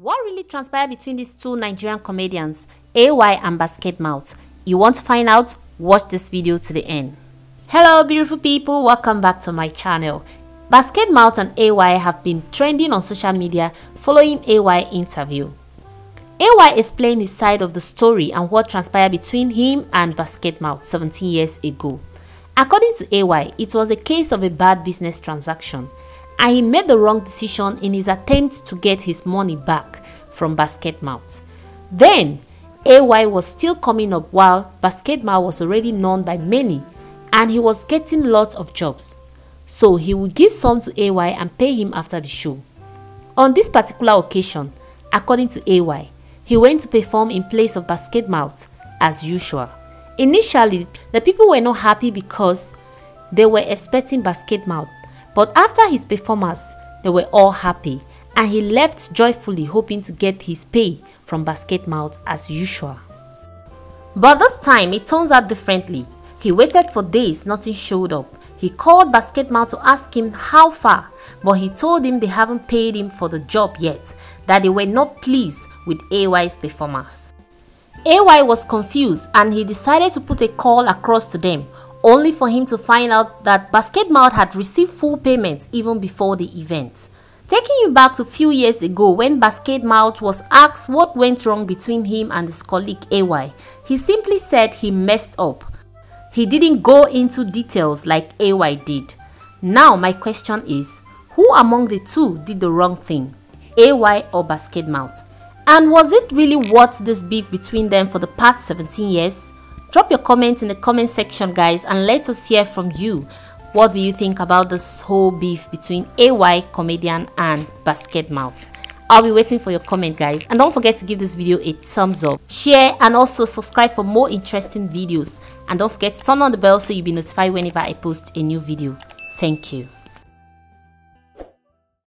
What really transpired between these two Nigerian comedians, AY and Basketmouth? You want to find out? Watch this video to the end. Hello beautiful people, welcome back to my channel. Basketmouth and AY have been trending on social media following AY interview. AY explained his side of the story and what transpired between him and Basketmouth 17 years ago. According to AY, it was a case of a bad business transaction and he made the wrong decision in his attempt to get his money back from Basketmouth. Then, AY was still coming up while Basketmouth was already known by many and he was getting lots of jobs. So he would give some to AY and pay him after the show. On this particular occasion, according to AY, he went to perform in place of Basketmouth as usual. Initially, the people were not happy because they were expecting Basketmouth but after his performance, they were all happy and he left joyfully hoping to get his pay from Basketmouth as usual. But this time it turns out differently. He waited for days, nothing showed up. He called Basketmouth to ask him how far, but he told him they haven't paid him for the job yet, that they were not pleased with AY's performance. AY was confused and he decided to put a call across to them only for him to find out that Basketmouth had received full payments even before the event. Taking you back to a few years ago when Basketmouth was asked what went wrong between him and his colleague AY, he simply said he messed up. He didn't go into details like AY did. Now my question is, who among the two did the wrong thing, AY or Basketmouth? And was it really worth this beef between them for the past 17 years? Drop your comments in the comment section guys and let us hear from you. What do you think about this whole beef between AY comedian and Basketmouth? I'll be waiting for your comment guys and don't forget to give this video a thumbs up, share and also subscribe for more interesting videos and don't forget to turn on the bell so you'll be notified whenever I post a new video. Thank you.